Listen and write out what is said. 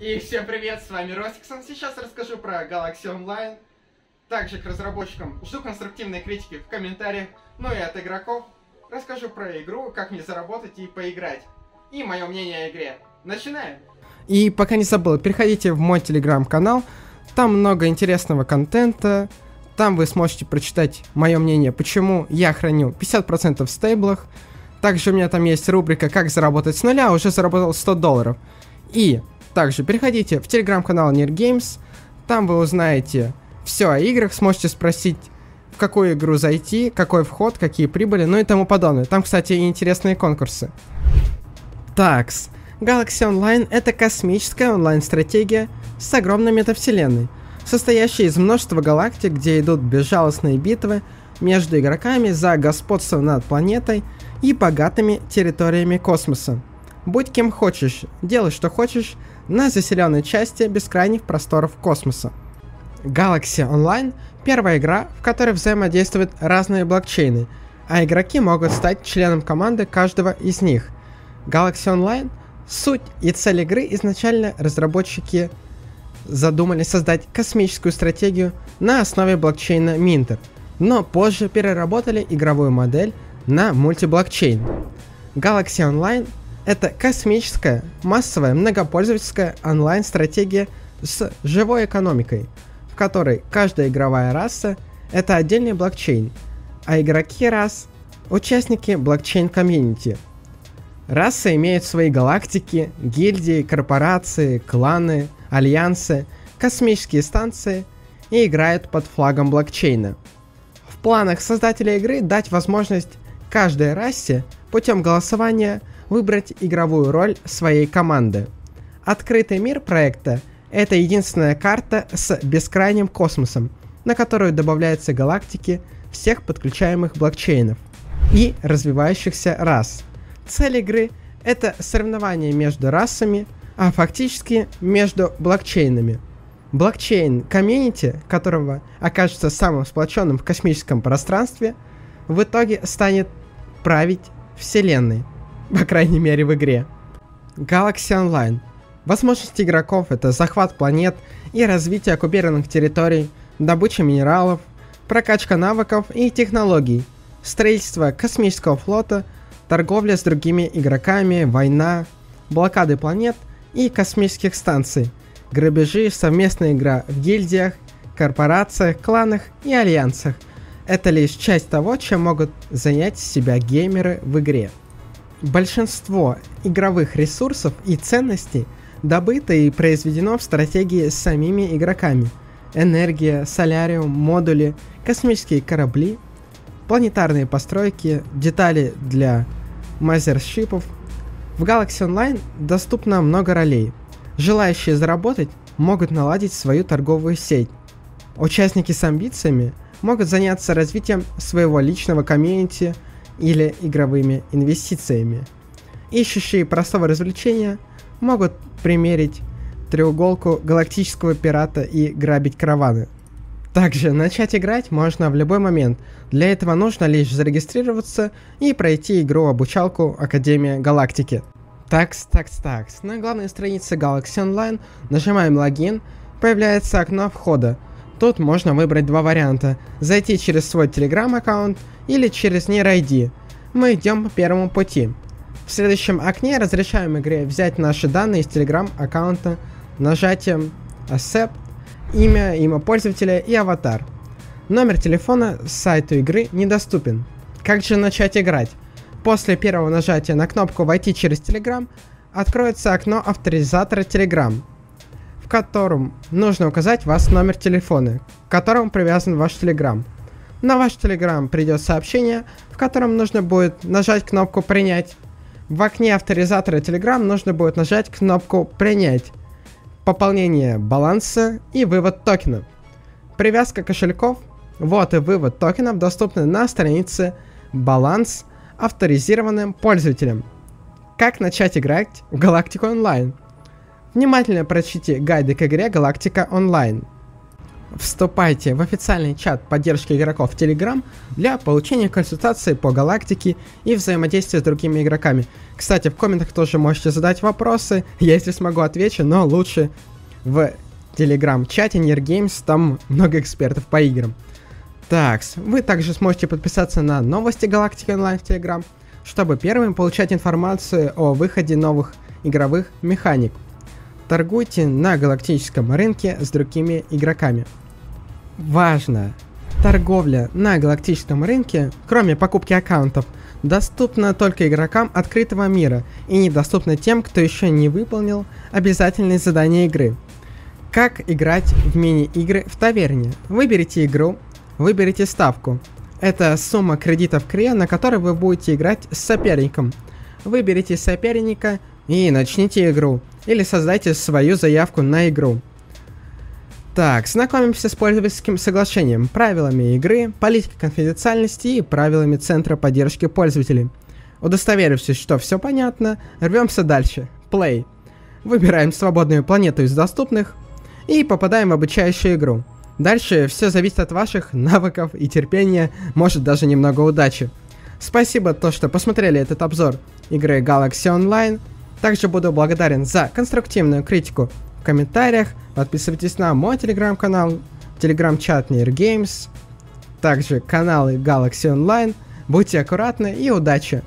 И всем привет, с вами Ростиксон. Сейчас расскажу про Galaxy Online. Также к разработчикам жду конструктивной критики в комментариях, ну и от игроков. Расскажу про игру, как мне заработать и поиграть. И мое мнение о игре. Начинаем! И пока не забыл, переходите в мой телеграм-канал. Там много интересного контента. Там вы сможете прочитать мое мнение, почему я храню 50% в стейблах. Также у меня там есть рубрика «Как заработать с нуля», уже заработал 100 долларов. И также переходите в телеграм-канал Nerd Games, там вы узнаете все о играх, сможете спросить, в какую игру зайти, какой вход, какие прибыли, ну и тому подобное. Там, кстати, и интересные конкурсы. Такс. Galaxy Online — это космическая онлайн-стратегия с огромной метавселенной, состоящая из множества галактик, где идут безжалостные битвы между игроками за господство над планетой и богатыми территориями космоса. Будь кем хочешь, делай что хочешь на заселенной части бескрайних просторов космоса. Galaxy Online – первая игра, в которой взаимодействуют разные блокчейны, а игроки могут стать членом команды каждого из них. Galaxy Online – суть и цель игры изначально разработчики задумали создать космическую стратегию на основе блокчейна Minter, но позже переработали игровую модель на мультиблокчейн. Galaxy Online – это космическая, массовая, многопользовательская онлайн-стратегия с живой экономикой, в которой каждая игровая раса – это отдельный блокчейн, а игроки рас – участники блокчейн-комьюнити. Расы имеют свои галактики, гильдии, корпорации, кланы, альянсы, космические станции и играют под флагом блокчейна. В планах создателя игры дать возможность каждой расе путем голосования выбрать игровую роль своей команды. Открытый мир проекта – это единственная карта с бескрайним космосом, на которую добавляются галактики всех подключаемых блокчейнов и развивающихся рас. Цель игры – это соревнование между расами, а фактически между блокчейнами. Блокчейн комьюнити, которого окажется самым сплоченным в космическом пространстве, в итоге станет править вселенной, по крайней мере в игре. Galaxy Online. Возможности игроков это захват планет и развитие оккупированных территорий, добыча минералов, прокачка навыков и технологий, строительство космического флота, торговля с другими игроками, война, блокады планет и космических станций, грабежи, совместная игра в гильдиях, корпорациях, кланах и альянсах – это лишь часть того, чем могут занять себя геймеры в игре. Большинство игровых ресурсов и ценностей добыто и произведено в стратегии самими игроками. Энергия, соляриум, модули, космические корабли, планетарные постройки, детали для мазершипов. В Galaxy Online доступно много ролей. Желающие заработать могут наладить свою торговую сеть. Участники с амбициями могут заняться развитием своего личного комьюнити или игровыми инвестициями. Ищущие простого развлечения могут примерить треуголку галактического пирата и грабить караваны. Также начать играть можно в любой момент. Для этого нужно лишь зарегистрироваться и пройти игру-обучалку Академия Галактики. Такс, такс, такс. На главной странице Galaxy Online нажимаем логин, появляется окно входа – Тут можно выбрать два варианта. Зайти через свой Telegram аккаунт или через NearID. Мы идем по первому пути. В следующем окне разрешаем игре взять наши данные из Telegram аккаунта нажатием Accept, имя, имя пользователя и аватар. Номер телефона с сайту игры недоступен. Как же начать играть? После первого нажатия на кнопку «Войти через Telegram» откроется окно авторизатора Telegram – котором нужно указать ваш номер телефона, к которому привязан ваш Telegram. На ваш Telegram придет сообщение, в котором нужно будет нажать кнопку «Принять». В окне авторизатора Telegram нужно будет нажать кнопку «Принять». Пополнение баланса и вывод токенов. Привязка кошельков, вот и вывод токенов доступны на странице «Баланс» авторизированным пользователям. Как начать играть в Галактику Онлайн? Внимательно прочтите гайды к игре Галактика Онлайн. вступайте в официальный чат поддержки игроков в Telegram для получения консультации по галактике и взаимодействия с другими игроками. Кстати, в комментах тоже можете задать вопросы, я если смогу отвечу, но лучше в Telegram-чате Near Games, там много экспертов по играм. Так, вы также сможете подписаться на новости Галактики Онлайн в Telegram, чтобы первым получать информацию о выходе новых игровых механик. Торгуйте на галактическом рынке с другими игроками. Важно! Торговля на галактическом рынке, кроме покупки аккаунтов, доступна только игрокам открытого мира и недоступна тем, кто еще не выполнил обязательные задания игры. Как играть в мини-игры в таверне? Выберите игру, выберите ставку. Это сумма кредитов КРЕ, на которой вы будете играть с соперником. Выберите соперника и начните игру. Или создайте свою заявку на игру. Так, знакомимся с пользовательским соглашением, правилами игры, политикой конфиденциальности и правилами Центра поддержки пользователей. Удостоверившись, что все понятно, рвемся дальше. Play. Выбираем свободную планету из доступных и попадаем в обучающую игру. Дальше все зависит от ваших навыков и терпения, может даже немного удачи. Спасибо то, что посмотрели этот обзор игры Galaxy Online. Также буду благодарен за конструктивную критику в комментариях. Подписывайтесь на мой телеграм-канал, телеграм-чат Near Games, также каналы Galaxy Online. Будьте аккуратны и удачи!